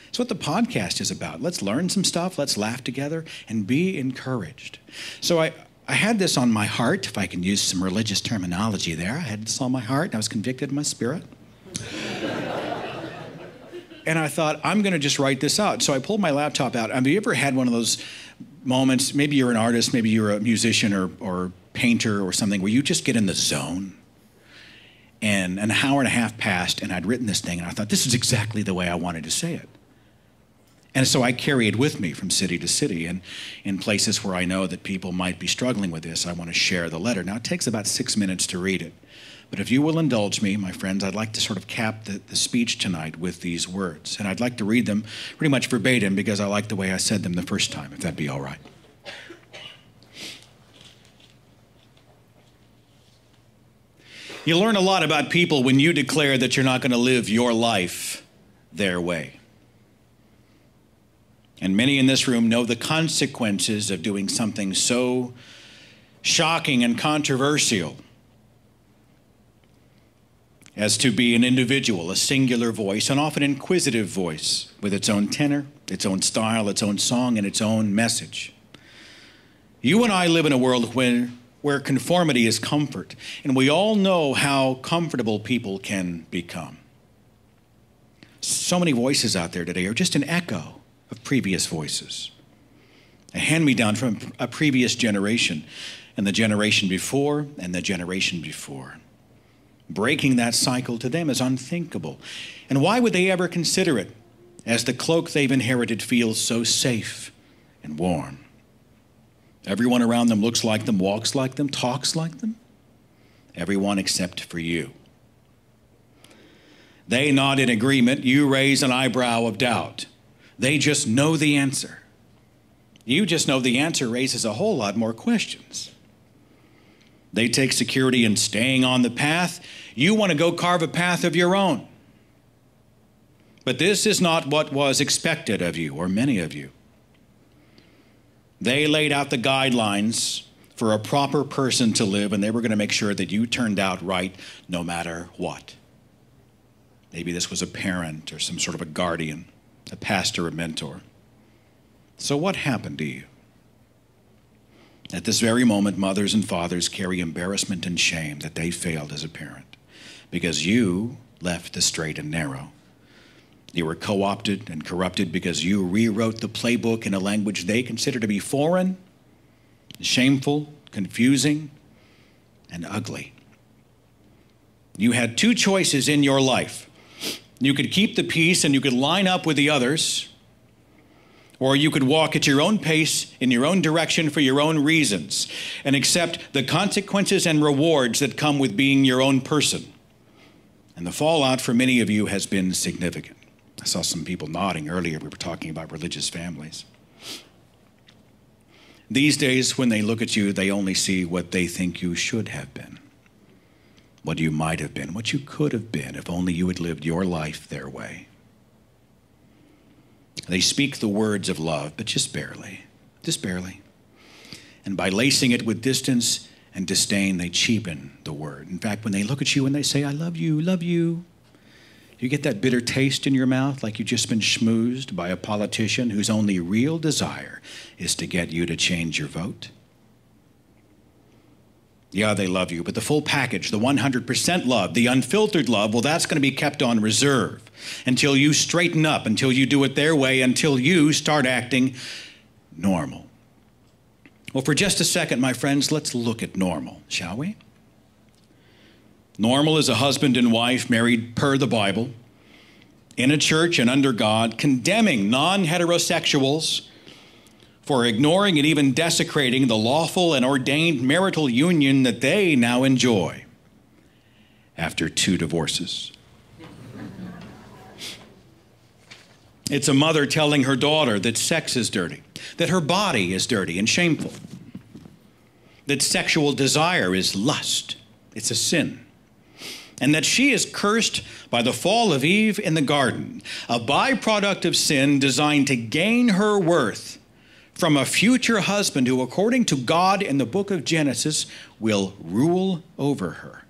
Speaker 2: It's what the podcast is about. Let's learn some stuff, let's laugh together and be encouraged. So I I had this on my heart, if I can use some religious terminology there. I had this on my heart and I was convicted in my spirit. And I thought, I'm going to just write this out. So I pulled my laptop out. Have you ever had one of those moments? Maybe you're an artist, maybe you're a musician or, or painter or something, where you just get in the zone. And an hour and a half passed, and I'd written this thing, and I thought, this is exactly the way I wanted to say it. And so I carry it with me from city to city. And in places where I know that people might be struggling with this, I want to share the letter. Now, it takes about six minutes to read it. But if you will indulge me, my friends, I'd like to sort of cap the, the speech tonight with these words. And I'd like to read them pretty much verbatim because I like the way I said them the first time, if that'd be all right. You learn a lot about people when you declare that you're not going to live your life their way. And many in this room know the consequences of doing something so shocking and controversial as to be an individual, a singular voice, an often inquisitive voice with its own tenor, its own style, its own song, and its own message. You and I live in a world when, where conformity is comfort, and we all know how comfortable people can become. So many voices out there today are just an echo of previous voices, a hand me down from a previous generation, and the generation before, and the generation before. Breaking that cycle to them is unthinkable. And why would they ever consider it, as the cloak they've inherited feels so safe and warm? Everyone around them looks like them, walks like them, talks like them. Everyone except for you. They nod in agreement. You raise an eyebrow of doubt. They just know the answer. You just know the answer raises a whole lot more questions. They take security in staying on the path. You want to go carve a path of your own. But this is not what was expected of you, or many of you. They laid out the guidelines for a proper person to live, and they were going to make sure that you turned out right no matter what. Maybe this was a parent or some sort of a guardian, a pastor, a mentor. So, what happened to you? At this very moment, mothers and fathers carry embarrassment and shame that they failed as a parent because you left the straight and narrow You were co opted and corrupted because you rewrote the playbook in a language they consider to be foreign, shameful, confusing, and ugly. You had two choices in your life. You could keep the peace and you could line up with the others, or you could walk at your own pace in your own direction for your own reasons and accept the consequences and rewards that come with being your own person. And the fallout for many of you has been significant. I saw some people nodding earlier. We were talking about religious families. These days, when they look at you, they only see what they think you should have been, what you might have been, what you could have been if only you had lived your life their way. They speak the words of love, but just barely, just barely. And by lacing it with distance and disdain, they cheapen the word. In fact, when they look at you and they say, I love you, love you, you get that bitter taste in your mouth like you've just been schmoozed by a politician whose only real desire is to get you to change your vote? Yeah, they love you, but the full package, the 100% love, the unfiltered love, well, that's going to be kept on reserve until you straighten up, until you do it their way, until you start acting normal. Well, for just a second, my friends, let's look at normal, shall we? Normal is a husband and wife married per the Bible, in a church and under God, condemning non heterosexuals for ignoring and even desecrating the lawful and ordained marital union that they now enjoy after two divorces. It's a mother telling her daughter that sex is dirty, that her body is dirty and shameful, that sexual desire is lust, it's a sin and that she is cursed by the fall of Eve in the garden, a byproduct of sin designed to gain her worth from a future husband who, according to God in the book of Genesis, will rule over her.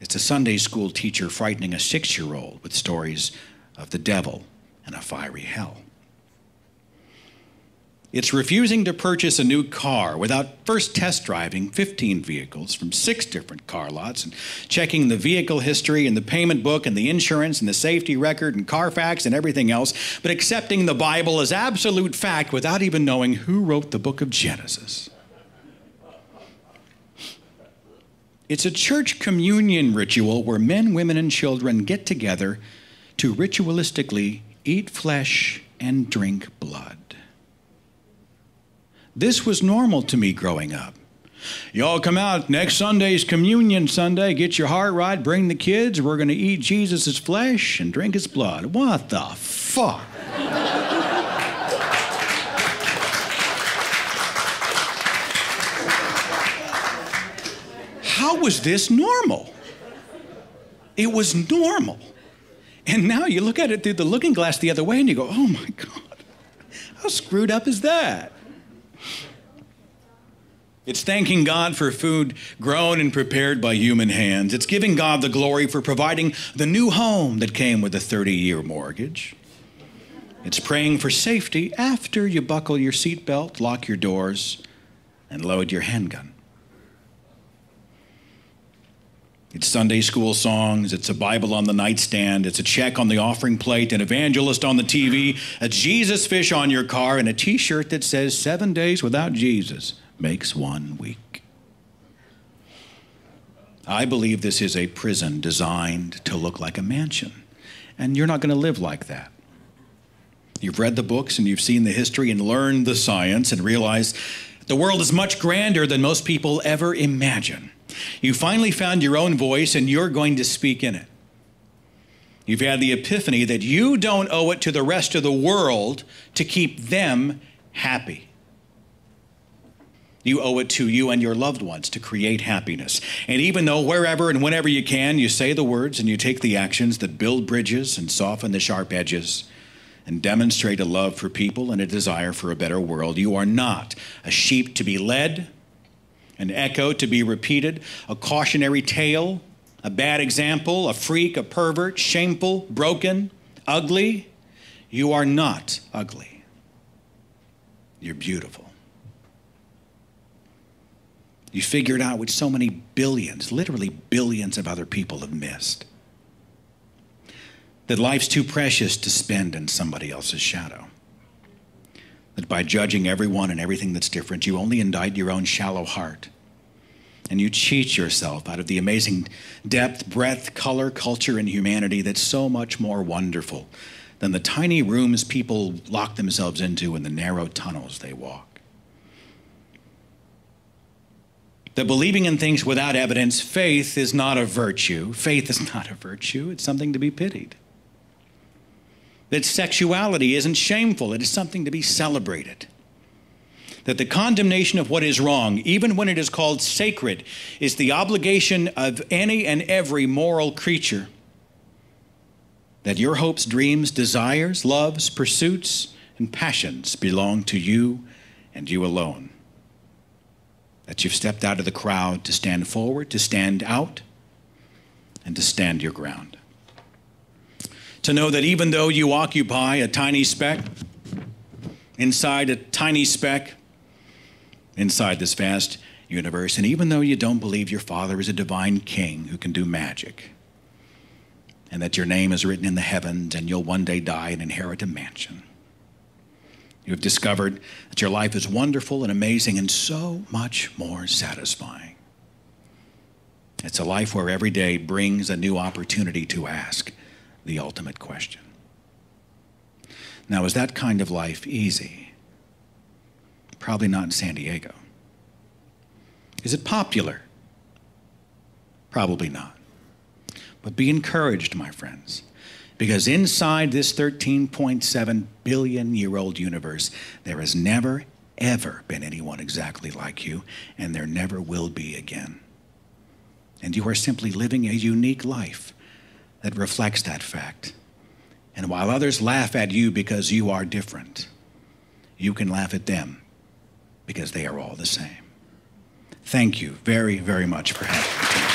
Speaker 2: It's a Sunday school teacher frightening a six year old with stories of the devil and a fiery hell. It's refusing to purchase a new car without first test driving 15 vehicles from six different car lots and checking the vehicle history and the payment book and the insurance and the safety record and Carfax and everything else, but accepting the Bible as absolute fact without even knowing who wrote the book of Genesis. It's a church communion ritual where men, women, and children get together to ritualistically eat flesh and drink blood. This was normal to me growing up. Y'all come out next Sunday's communion Sunday, get your heart right, bring the kids. We're going to eat Jesus' flesh and drink his blood. What the fuck? How was this normal? It was normal. And now you look at it through the looking glass the other way and you go, oh my God, how screwed up is that? It's thanking God for food grown and prepared by human hands. It's giving God the glory for providing the new home that came with a 30 year mortgage. It's praying for safety after you buckle your seatbelt, lock your doors, and load your handgun. It's Sunday school songs, it's a Bible on the nightstand, it's a check on the offering plate, an evangelist on the TV, a Jesus fish on your car, and a t shirt that says seven days without Jesus makes one week. I believe this is a prison designed to look like a mansion, and you're not going to live like that. You've read the books and you've seen the history and learned the science and realized the world is much grander than most people ever imagine. You finally found your own voice and you're going to speak in it. You've had the epiphany that you don't owe it to the rest of the world to keep them happy. You owe it to you and your loved ones to create happiness. And even though wherever and whenever you can, you say the words and you take the actions that build bridges and soften the sharp edges and demonstrate a love for people and a desire for a better world, you are not a sheep to be led, an echo to be repeated, a cautionary tale, a bad example, a freak, a pervert, shameful, broken, ugly. You are not ugly. You're beautiful. You figured out what so many billions, literally billions of other people have missed. that life's too precious to spend in somebody else's shadow. That by judging everyone and everything that's different, you only indict your own shallow heart. And you cheat yourself out of the amazing depth, breadth, color, culture, and humanity that's so much more wonderful than the tiny rooms people lock themselves into and the narrow tunnels they walk. That believing in things without evidence, faith is not a virtue. Faith is not a virtue, it's something to be pitied that sexuality isn't shameful, it is something to be celebrated. That the condemnation of what is wrong, even when it is called sacred, is the obligation of any and every moral creature. That your hopes, dreams, desires, loves, pursuits, and passions belong to you and you alone. That you've stepped out of the crowd to stand forward, to stand out, and to stand your ground to know that even though you occupy a tiny speck, inside a tiny speck, inside this vast universe, and even though you don't believe your Father is a divine king who can do magic, and that your name is written in the heavens and you'll one day die and inherit a mansion, you have discovered that your life is wonderful and amazing and so much more satisfying. It's a life where every day brings a new opportunity to ask the ultimate question. Now, is that kind of life easy? Probably not in San Diego. Is it popular? Probably not. But be encouraged, my friends, because inside this 13.7 billion year old universe, there has never, ever been anyone exactly like you, and there never will be again. And you are simply living a unique life that reflects that fact. And while others laugh at you because you are different, you can laugh at them because they are all the same. Thank you very, very much for having me.